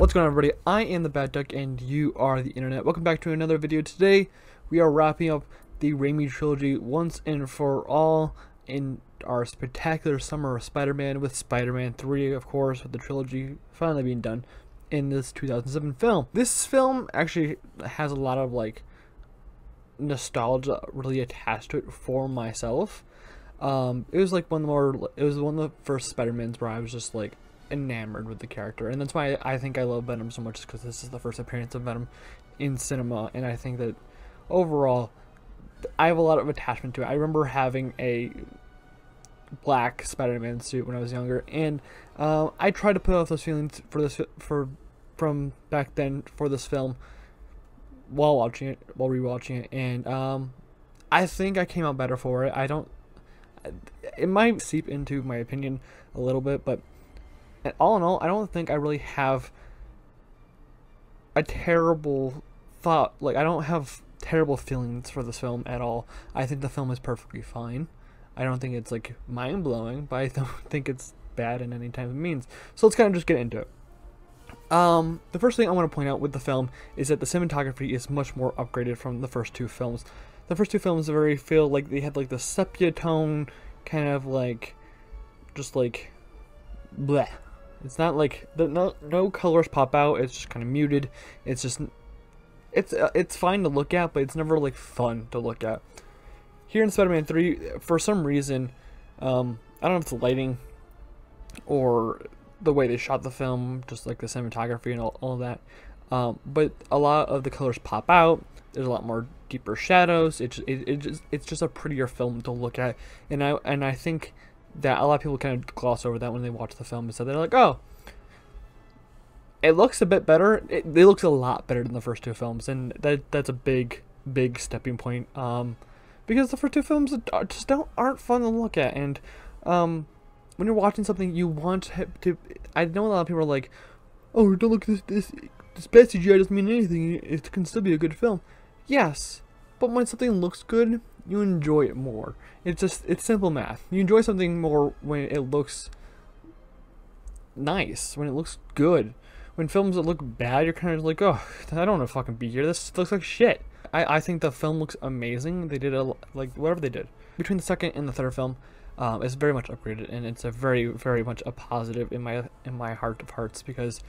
What's going on everybody? I am the BatDuck and you are the internet. Welcome back to another video. Today we are wrapping up the Raimi trilogy once and for all in our spectacular summer of Spider-Man with Spider-Man 3 of course with the trilogy finally being done in this 2007 film. This film actually has a lot of like nostalgia really attached to it for myself. Um, it was like one of the more, it was one of the first Spider-Mans where I was just like enamored with the character, and that's why I think I love Venom so much, because this is the first appearance of Venom in cinema, and I think that overall, I have a lot of attachment to it. I remember having a black Spider-Man suit when I was younger, and uh, I tried to put off those feelings for this for from back then for this film while watching it, while rewatching it, and um, I think I came out better for it. I don't it might seep into my opinion a little bit, but all in all, I don't think I really have a terrible thought. Like, I don't have terrible feelings for this film at all. I think the film is perfectly fine. I don't think it's like mind blowing, but I don't think it's bad in any type of means. So let's kind of just get into it. Um, the first thing I want to point out with the film is that the cinematography is much more upgraded from the first two films the first two films very feel like they had like the sepia tone, kind of like, just like, bleh. It's not like the no no colors pop out. It's just kind of muted. It's just it's uh, it's fine to look at, but it's never like fun to look at. Here in Spider-Man 3, for some reason, um, I don't know if it's the lighting or the way they shot the film, just like the cinematography and all, all that. Um, but a lot of the colors pop out. There's a lot more deeper shadows. It, it, it just, it's just a prettier film to look at, and I and I think that a lot of people kind of gloss over that when they watch the film, and so they're like, oh, it looks a bit better. It, it looks a lot better than the first two films, and that that's a big big stepping point. Um, because the first two films just don't aren't fun to look at, and um, when you're watching something, you want to. I know a lot of people are like, "Oh, don't look at this. This this bad CGI doesn't mean anything. It can still be a good film." Yes, but when something looks good, you enjoy it more. It's just it's simple math. You enjoy something more when it looks nice, when it looks good. When films that look bad, you're kind of like, oh, I don't want to fucking be here. This looks like shit. I, I think the film looks amazing. They did a like whatever they did between the second and the third film. Um, it's very much upgraded, and it's a very, very much a positive in my in my heart of hearts because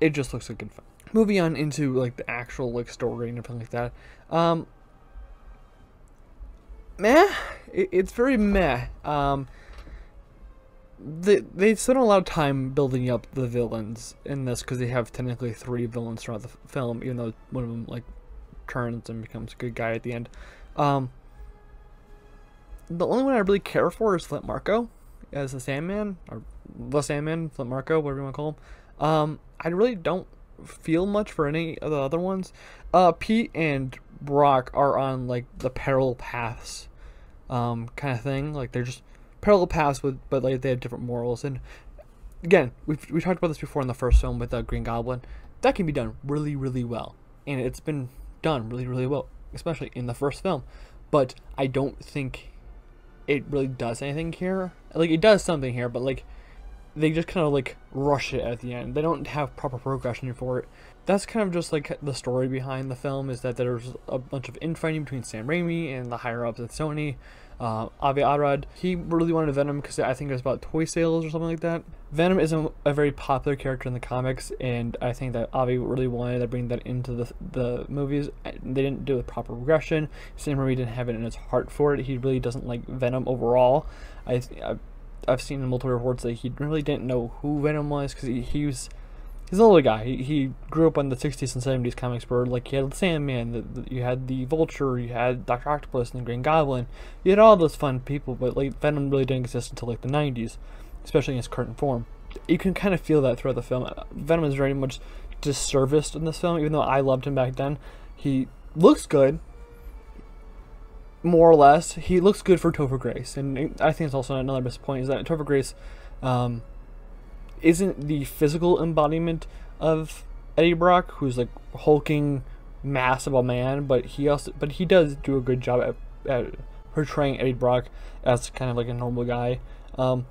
it just looks like good fun moving on into like the actual like story and everything like that. Um, meh. It, it's very meh. Um, they they spent a lot of time building up the villains in this because they have technically three villains throughout the film, even though one of them like turns and becomes a good guy at the end. Um, the only one I really care for is Flint Marko as the Sandman or the Sandman, Flint Marko, whatever you want to call him. Um, I really don't feel much for any of the other ones. Uh, Pete and Brock are on like the parallel paths, um, kind of thing. Like they're just parallel paths with, but like they have different morals. And again, we we talked about this before in the first film with the uh, Green Goblin. That can be done really, really well, and it's been done really, really well, especially in the first film. But I don't think it really does anything here. Like it does something here, but like they just kind of like rush it at the end. They don't have proper progression for it. That's kind of just like the story behind the film is that there's a bunch of infighting between Sam Raimi and the higher ups at Sony. Uh, Avi Arad, he really wanted Venom because I think it was about toy sales or something like that. Venom isn't a very popular character in the comics, and I think that Avi really wanted to bring that into the the movies. They didn't do the proper progression. Sam Raimi didn't have it in his heart for it. He really doesn't like Venom overall. I, I I've seen multiple reports that he really didn't know who Venom was because he, he was he's an older guy. He, he grew up in the 60s and 70s comics where like you had the Sandman, the, the, you had the Vulture, you had Doctor Octopus and the Green Goblin. You had all those fun people, but like Venom really didn't exist until like the 90s, especially in its current form. You can kind of feel that throughout the film. Venom is very much disserviced in this film, even though I loved him back then. He looks good, more or less. He looks good for Topher Grace, and I think it's also another point is that Topher Grace um, isn't the physical embodiment of Eddie Brock, who's like hulking mass of a man, but he also but he does do a good job at, at portraying Eddie Brock as kind of like a normal guy. Um,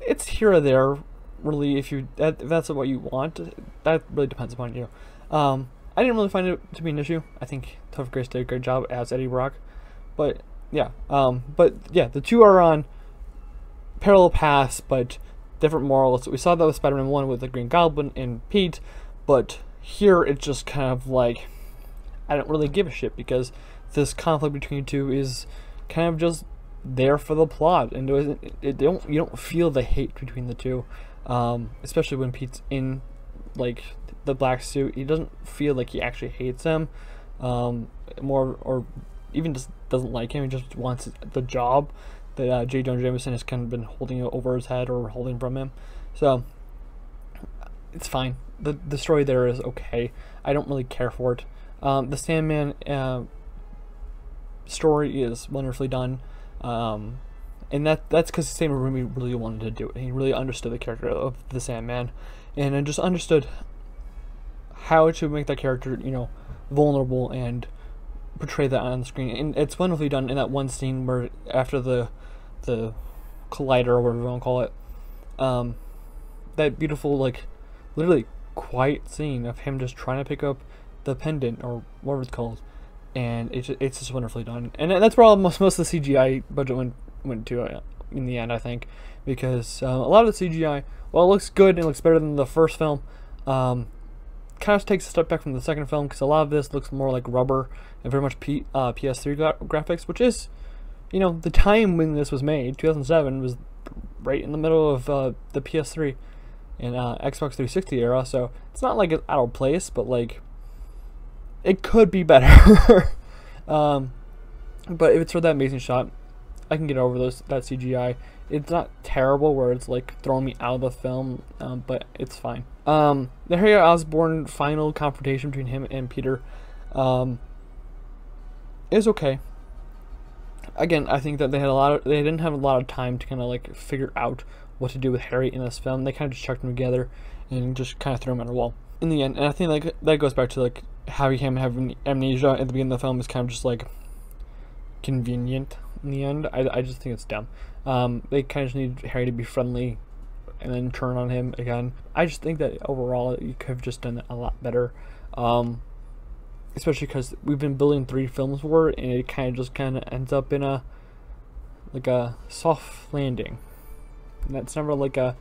it's here or there really if you that, if that's what you want. That really depends upon you. Um, I didn't really find it to be an issue. I think Topher Grace did a great job as Eddie Brock, but yeah, um, but yeah, the two are on parallel paths, but different morals. We saw that with Spider-Man One with the Green Goblin and Pete, but here it's just kind of like I don't really give a shit because this conflict between the two is kind of just there for the plot, and it, it don't you don't feel the hate between the two, um, especially when Pete's in like the black suit. He doesn't feel like he actually hates him, um, more or even just doesn't like him. He just wants the job that uh, J. Jonah Jameson has kind of been holding over his head or holding from him. So it's fine. the The story there is okay. I don't really care for it. Um, the Sandman uh, story is wonderfully done. Um, and that that's because Sam Raimi really wanted to do it. He really understood the character of the Sandman, and I just understood how to make that character, you know, vulnerable and portray that on the screen. And it's wonderfully done in that one scene where after the the collider or whatever you want to call it, um, that beautiful like literally quiet scene of him just trying to pick up the pendant or whatever it's called and it's it's just wonderfully done. And that's where all most of the CGI budget went went to uh, in the end, I think, because uh, a lot of the CGI, well, it looks good and it looks better than the first film. Um, kind of takes a step back from the second film because a lot of this looks more like rubber and very much P, uh, PS3 gra graphics, which is, you know, the time when this was made, 2007, was right in the middle of uh, the PS3 and uh, Xbox 360 era, so it's not like it's out of place, but like it could be better. um, but if it's for that amazing shot, I can get over those that CGI. It's not terrible where it's like throwing me out of the film, um, but it's fine. Um, the Harry Osborn final confrontation between him and Peter um, is okay. Again, I think that they had a lot of they didn't have a lot of time to kind of like figure out what to do with Harry in this film. They kind of just chucked him together and just kind of threw him at a wall in the end. And I think like that goes back to like having him having amnesia at the beginning of the film is kind of just like convenient in the end. I, I just think it's dumb. Um, they kind of just need Harry to be friendly and then turn on him again. I just think that overall you could have just done it a lot better. Um, especially because we've been building three films for it and it kind of just kind of ends up in a like a soft landing. And that's never like a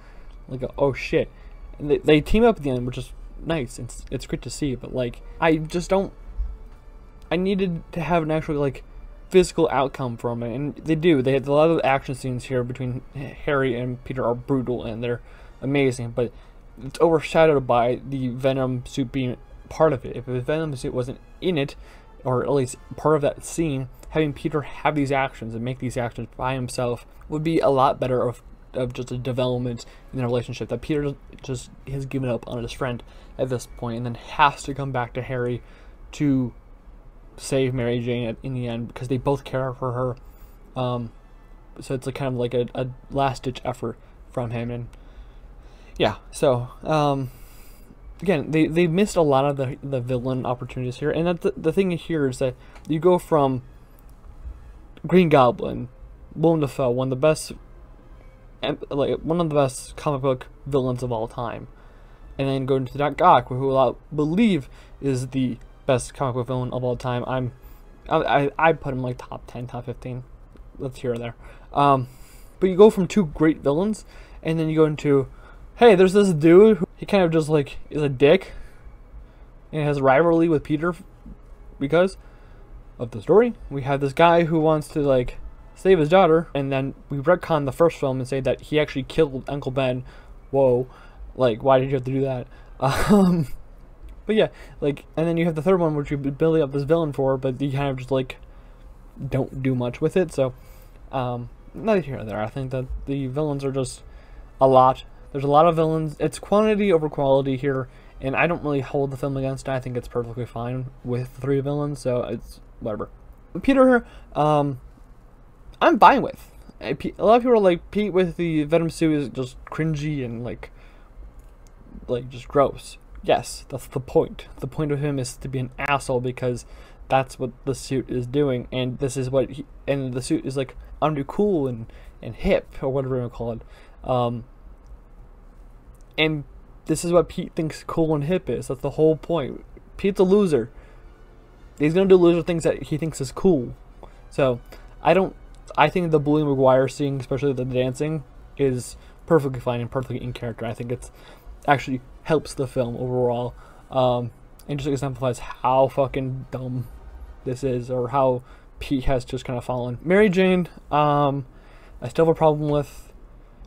like a oh shit. And they, they team up at the end, which is nice. It's it's great to see, but like I just don't. I needed to have an actual like physical outcome from it, and they do. They have a lot of action scenes here between Harry and Peter are brutal and they're amazing, but it's overshadowed by the Venom suit being part of it. If the Venom suit wasn't in it, or at least part of that scene, having Peter have these actions and make these actions by himself would be a lot better of of just a development in the relationship that Peter just has given up on his friend at this point and then has to come back to Harry to save Mary Jane in the end because they both care for her. Um, so it's a kind of like a, a last ditch effort from him and yeah so um, again they, they missed a lot of the, the villain opportunities here and the, the thing here is that you go from Green Goblin Willem Dafoe one of the best like one of the best comic book villains of all time. And then go into Doc Ock, who I believe is the best comic book villain of all time. I'm, I, I put him like top ten, top fifteen. Let's hear there. Um, but you go from two great villains, and then you go into, hey, there's this dude. Who, he kind of just like is a dick, and has rivalry with Peter because of the story. We have this guy who wants to like save his daughter, and then we retcon the first film and say that he actually killed Uncle Ben. Whoa, like why did you have to do that? Um, but yeah, like, and then you have the third one, which you building up this villain for, but you kind of just like don't do much with it. So, um, neither here nor there. I think that the villains are just a lot. There's a lot of villains. It's quantity over quality here, and I don't really hold the film against it. I think it's perfectly fine with three villains, so it's whatever. Peter, um, I'm fine with. A lot of people are like Pete with the Venom suit is just cringy and like like just gross. Yes, that's the point. The point of him is to be an asshole because that's what the suit is doing, and this is what he and the suit is like under cool and and hip or whatever you want to call it. Um, And this is what Pete thinks cool and hip is. That's the whole point. Pete's a loser. He's gonna do loser things that he thinks is cool. So I don't. I think the Bully Maguire scene, especially the dancing, is perfectly fine and perfectly in character. I think it's actually helps the film overall, um, and just exemplifies how fucking dumb this is, or how Pete has just kind of fallen. Mary Jane, um, I still have a problem with.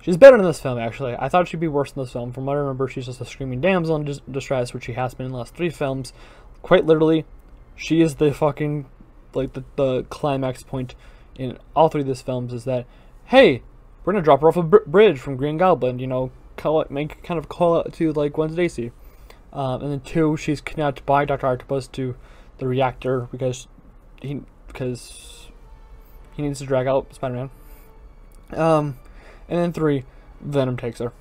She's better in this film, actually. I thought she'd be worse in this film. From what I remember, she's just a screaming damsel in distress, which she has been in the last three films. Quite literally, she is the fucking like the, the climax point in all three of these films is that hey we're gonna drop her off a br- bridge from green goblin you know call it make kind of call it to like gwen stacy um, and then two she's kidnapped by dr octopus to the reactor because he because he needs to drag out spider-man um and then three venom takes her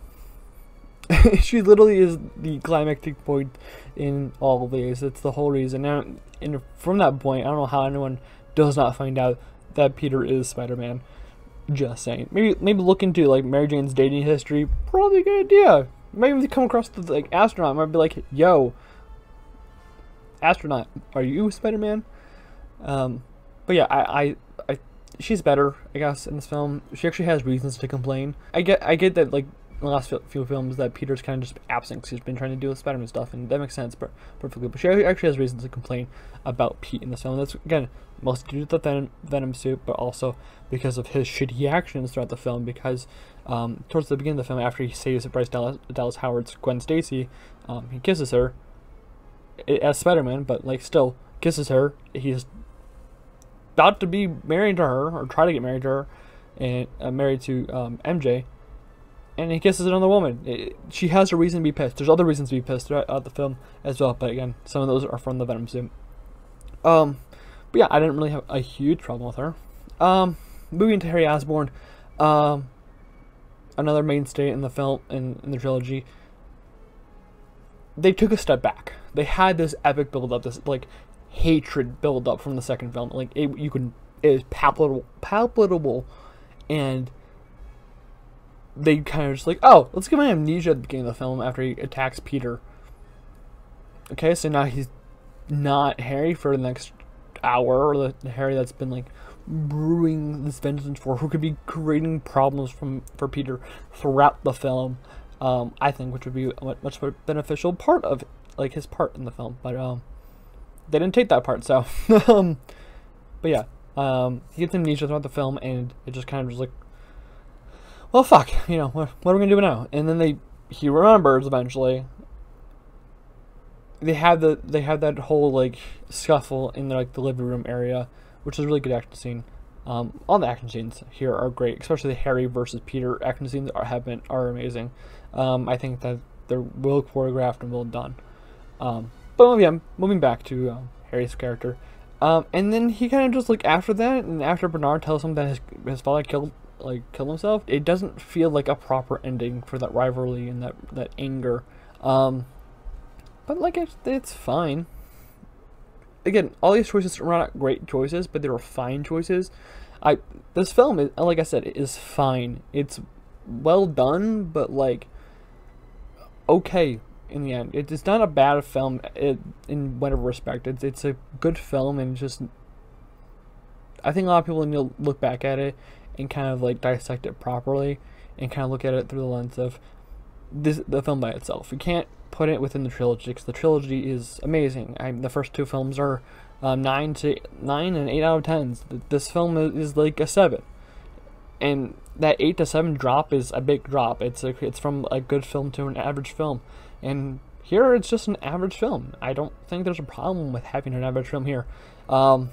she literally is the climactic point in all of these. It's the whole reason. Now, and from that point, I don't know how anyone does not find out that Peter is Spider-Man. Just saying. Maybe maybe look into like Mary Jane's dating history. Probably a good idea. Maybe they come across the like astronaut. Might be like, "Yo, astronaut, are you Spider-Man?" Um, but yeah, I, I, she's better, I guess, in this film. She actually has reasons to complain. I get, I get that like the last few films that Peter's kind of just absent because he's been trying to do with Spider-Man stuff, and that makes sense but perfectly. But she actually has reasons to complain about Pete in this film. That's again mostly due to the Venom, Venom suit, but also because of his shitty actions throughout the film. Because um, towards the beginning of the film, after he saves Bryce Dallas, Dallas Howard's Gwen Stacy, um, he kisses her as Spider-Man, but like still kisses her. He's about to be married to her or try to get married to her, and uh, married to um, MJ and he kisses another woman. It, she has a reason to be pissed. There's other reasons to be pissed throughout the film as well, but again, some of those are from the Venom suit. Um, but yeah, I didn't really have a huge problem with her. Um, moving to Harry Osborn, um, another mainstay in the film in, in the trilogy. They took a step back. They had this epic build up, this like hatred build up from the second film. Like it, you can, it is palpable, palpable, and they kind of just like, oh, let's give him amnesia at the beginning of the film after he attacks Peter. Okay, so now he's not Harry for the next hour, or the Harry that's been like brewing this vengeance for, who could be creating problems from for Peter throughout the film. Um, I think, which would be a much more beneficial part of like his part in the film, but um, they didn't take that part. So, um, but yeah, um, he gets amnesia throughout the film, and it just kind of just like well, fuck, you know, what, what are we gonna do now? And then they, he remembers eventually. They have the, they have that whole like scuffle in the, like the living room area, which is a really good action scene. Um, all the action scenes here are great, especially the Harry versus Peter action scenes are have been are amazing. Um, I think that they're well choreographed and well done. Um, but yeah, moving back to uh, Harry's character, um, and then he kind of just like after that, and after Bernard tells him that his his father killed like killed himself, it doesn't feel like a proper ending for that rivalry and that that anger. Um, but like it's, it's fine. Again, all these choices are not great choices, but they were fine choices. I this film is like I said, is fine. It's well done, but like okay in the end. It's not a bad film it, in whatever respect. It's it's a good film and just I think a lot of people need to look back at it and kind of like dissect it properly and kind of look at it through the lens of this the film by itself. You can't put it within the trilogy because the trilogy is amazing. I, the first two films are um, nine to nine and eight out of tens. This film is, is like a seven, and that eight to seven drop is a big drop. It's a, it's from a good film to an average film, and here it's just an average film. I don't think there's a problem with having an average film here. Um,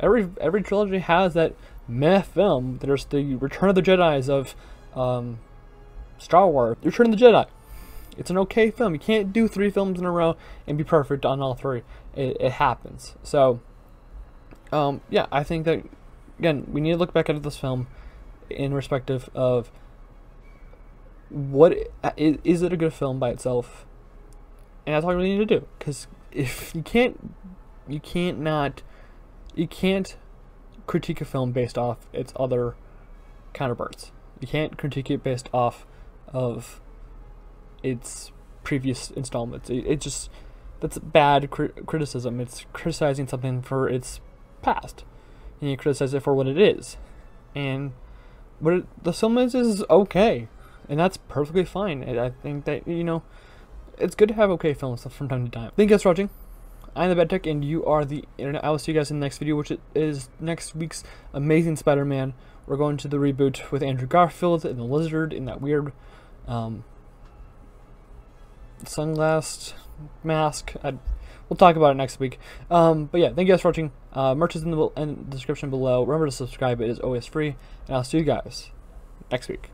every every trilogy has that meh film. There's the Return of the Jedi's of um, Star Wars. Return of the Jedi. It's an okay film. You can't do three films in a row and be perfect on all three. It, it happens. So, um, yeah, I think that again we need to look back at this film in respective of what uh, is, is it a good film by itself, and that's all you really need to do. Because if you can't, you can't not, you can't critique a film based off its other counterparts. You can't critique it based off of its previous installments. It, it just that's bad cri- criticism. It's criticizing something for its past, and you criticize it for what it is. And what it, the film is is okay, and that's perfectly fine. And I think that you know, it's good to have okay films from time to time. Thank you guys for watching. I'm the BatDuck, and you are the internet. I will see you guys in the next video, which is next week's Amazing Spider-Man. We're going to the reboot with Andrew Garfield and the Lizard in that weird um, sunglass mask. I, we'll talk about it next week. Um, but yeah, thank you guys for watching. Uh, merch is in the, in the description below. Remember to subscribe; it is always free. And I'll see you guys next week.